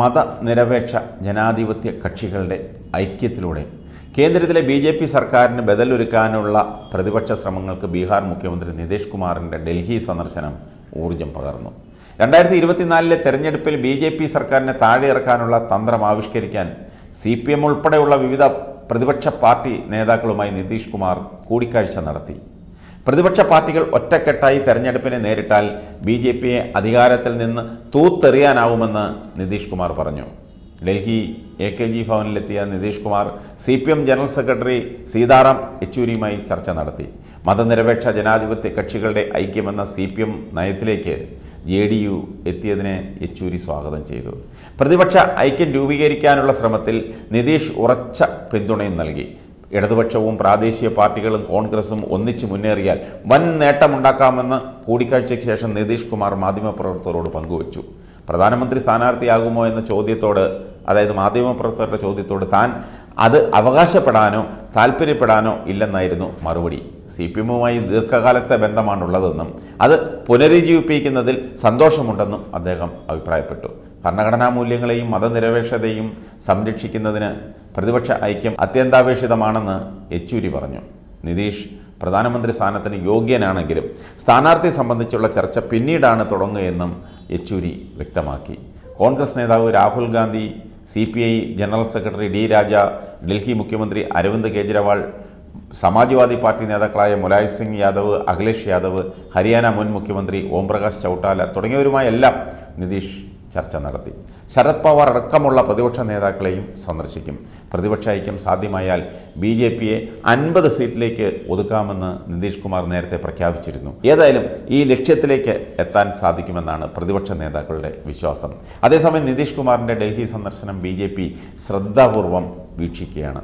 മതനിരപേക്ഷ ജനാധിപത്യ കക്ഷികളുടെ ഐക്യത്തിലൂടെ കേന്ദ്രത്തിലെ ബി ജെ പി സർക്കാരിന് ബദലൊരുക്കാനുള്ള പ്രതിപക്ഷ ശ്രമങ്ങൾക്ക് ബീഹാർ മുഖ്യമന്ത്രി നിതീഷ് കുമാറിന്റെ ഡൽഹി സന്ദർശനം ഊർജം പകർന്നു. രണ്ടായിരത്തി ഇരുപത്തിനാലിലെ തെരഞ്ഞെടുപ്പിൽ ബി ജെ പി സർക്കാരിനെ താഴെയിറക്കാനുള്ള തന്ത്രം ആവിഷ്കരിക്കാൻ സി പി എം ഉൾപ്പെടെയുള്ള വിവിധ പ്രതിപക്ഷ പാർട്ടി നേതാക്കളുമായി നിതീഷ് കുമാർ കൂടിക്കാഴ്ച നടത്തി. പ്രതിപക്ഷ പാർട്ടികൾ ഒറ്റക്കെട്ടായി തെരഞ്ഞെടുപ്പിനെ നേരിട്ടാൽ ബി ജെ പിയെ അധികാരത്തിൽ നിന്ന് തൂത്തെറിയാനാവുമെന്ന് നിതീഷ് കുമാർ പറഞ്ഞു. Delhi A K G ഭവനിലെത്തിയ Nitish Kumar C P M general secretary Sitaram യെച്ചൂരിയുമായി ചർച്ച നടത്തി. മതനിരപേക്ഷ ജനാധിപത്യ കക്ഷികളുടെ ഐക്യമെന്ന സി പി എം നയത്തിലേക്ക് ജെ ഡി യു എത്തിയതിനെ യെച്ചൂരി സ്വാഗതം ചെയ്തു. പ്രതിപക്ഷ ഐക്യം രൂപീകരിക്കാനുള്ള ശ്രമത്തിൽ നിതീഷ് ഉറച്ച പിന്തുണയും നൽകി. ഇടതുപക്ഷവും പ്രാദേശിക പാർട്ടികളും കോൺഗ്രസും ഒന്നിച്ചു മുന്നേറിയാൽ വൻ നേട്ടമുണ്ടാക്കാമെന്ന് കൂടിക്കാഴ്ചയ്ക്ക് ശേഷം നിതീഷ് കുമാർ മാധ്യമപ്രവർത്തകരോട് പങ്കുവച്ചു. പ്രധാനമന്ത്രി സ്ഥാനാർത്ഥിയാകുമോ എന്ന ചോദ്യത്തോട് അതായത് മാധ്യമപ്രവർത്തകരുടെ ചോദ്യത്തോട് താൻ അത് അവകാശപ്പെടാനോ താല്പര്യപ്പെടാനോ ഇല്ലെന്നായിരുന്നു മറുപടി. സി പി എമ്മുമായി ദീർഘകാലത്തെ ബന്ധമാണുള്ളതെന്നും അത് പുനരുജ്ജീവിപ്പിക്കുന്നതിൽ സന്തോഷമുണ്ടെന്നും അദ്ദേഹം അഭിപ്രായപ്പെട്ടു. ഭരണഘടനാ മൂല്യങ്ങളെയും മതനിരപേക്ഷതയും സംരക്ഷിക്കുന്നതിന് പ്രതിപക്ഷ ഐക്യം അത്യന്താപേക്ഷിതമാണെന്ന് യെച്ചൂരി പറഞ്ഞു. നിതീഷ് പ്രധാനമന്ത്രി സ്ഥാനത്തിന് യോഗ്യനാണെങ്കിലും സ്ഥാനാർത്ഥി സംബന്ധിച്ചുള്ള ചർച്ച പിന്നീടാണ് തുടങ്ങുകയെന്നും യെച്ചൂരി വ്യക്തമാക്കി. കോൺഗ്രസ് നേതാവ് Rahul Gandhi C P I general secretary D Raja Delhi മുഖ്യമന്ത്രി അരവിന്ദ് കെജ്രിവാൾ സമാജ്വാദി പാർട്ടി നേതാക്കളായ മുലായ് സിംഗ് യാദവ് അഖിലേഷ് യാദവ് ഹരിയാന മുൻ മുഖ്യമന്ത്രി ഓംപ്രകാശ് ചൗട്ടാല തുടങ്ങിയവരുമായെല്ലാം നിതീഷ് ചർച്ച നടത്തി. ശരത് പവാർ അടക്കമുള്ള പ്രതിപക്ഷ നേതാക്കളെയും സന്ദർശിക്കും. പ്രതിപക്ഷ ഐക്യം സാധ്യമായാൽ ബി ജെ പിയെ അൻപത് സീറ്റിലേക്ക് ഒതുക്കാമെന്ന് നിതീഷ് കുമാർ നേരത്തെ പ്രഖ്യാപിച്ചിരുന്നു. ഏതായാലും ഈ ലക്ഷ്യത്തിലേക്ക് എത്താൻ സാധിക്കുമെന്നാണ് പ്രതിപക്ഷ നേതാക്കളുടെ വിശ്വാസം. അതേസമയം നിതീഷ് കുമാറിന്റെ ഡൽഹി സന്ദർശനം ബി ശ്രദ്ധാപൂർവം വീക്ഷിക്കുകയാണ്.